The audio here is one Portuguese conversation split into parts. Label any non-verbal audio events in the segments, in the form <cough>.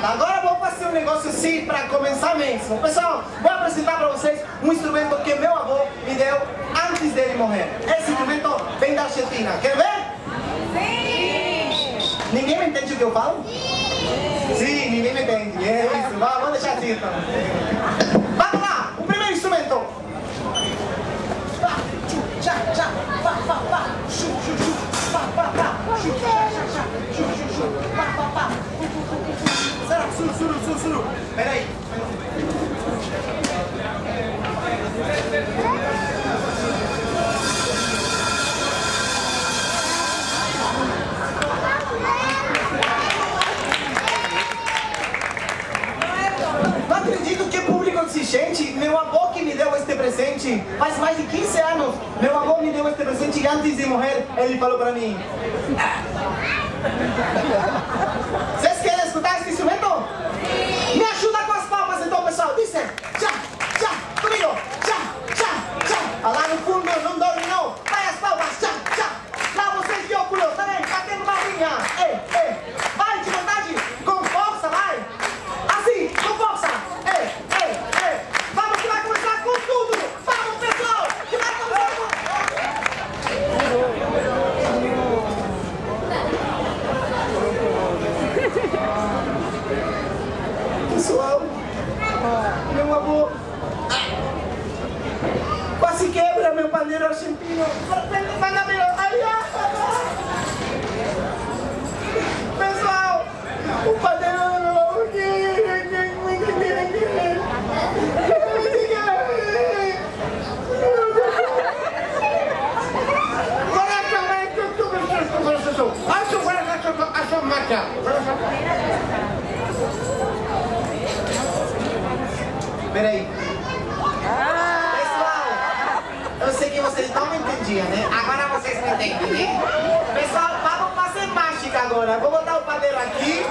nada. Agora vou fazer um negócio assim para começar mesmo. Pessoal, vou apresentar para vocês um instrumento que meu avô me deu antes dele morrer. Esse instrumento vem da Argentina. Quer ver? Sim! Ninguém me entende o que eu falo? Sim, ninguém me entende. É isso. Vamos deixar assim então. Vamos Suru. Peraí. Não acredito que público exigente. Meu avô que me deu este presente. Faz mais de 15 anos. Meu avô me deu este presente e antes de morrer ele falou para mim. <laughs> Vocês meu avô quase quebra meu pandeiro argentino. Manda-me ai, ai. Pessoal, o pandeiro do meu avô. Peraí. Pessoal, eu sei que vocês não me entendiam, né? Agora vocês me entendem, né? Pessoal, vamos fazer mágica agora. Vou botar o padeiro aqui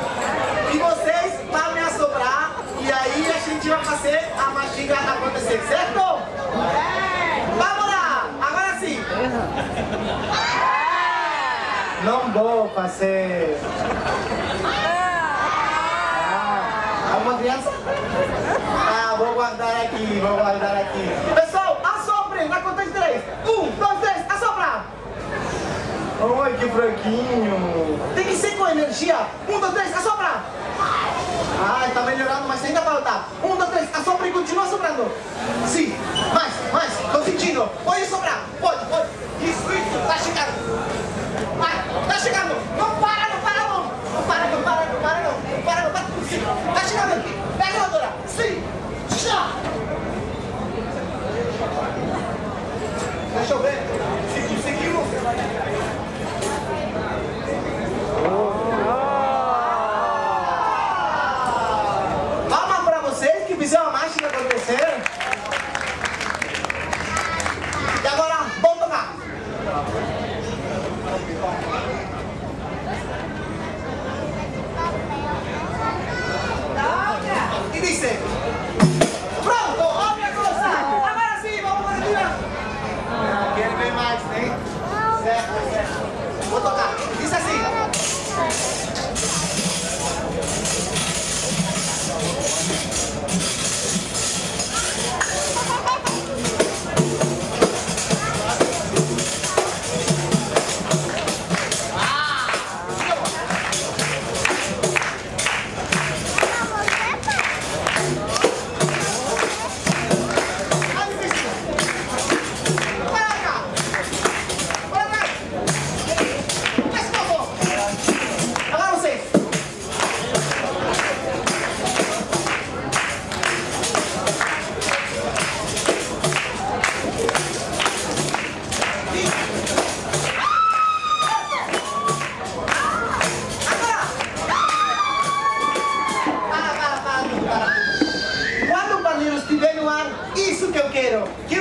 e vocês vão me assoprar e aí a gente vai fazer a mágica acontecer, certo? Vamos lá! Agora sim! Não vou fazer. Alguma criança? Ah, vou guardar aqui, vou guardar aqui. Pessoal, assoprem, na conta de três. Um, dois, três, assoprar. Ai, que fraquinho. Tem que ser com energia. Um, dois, três, assoprar. Ai, tá melhorando, mas ainda falta. Um, dois, três, assopra e continua soprando. Sim, mais, mais, tô sentindo. Pode soprar, pode, pode. Isso, isso, tá chegando. Vai, tá chegando. Não para, não para, não. Não para, não para, não para, não. Não para, não para. Sim, tá chegando aqui. Pega a doutora. Sim. Já. Deixa eu ver. Se conseguimos. Palma pra vocês que fizeram a mágica acontecer. E agora, vamos tocar. E dice. Pronto, outra coisa. Agora sim, vamos para cima. Mais, né? Certo, certo. Vou tocar. Diz assim. Para,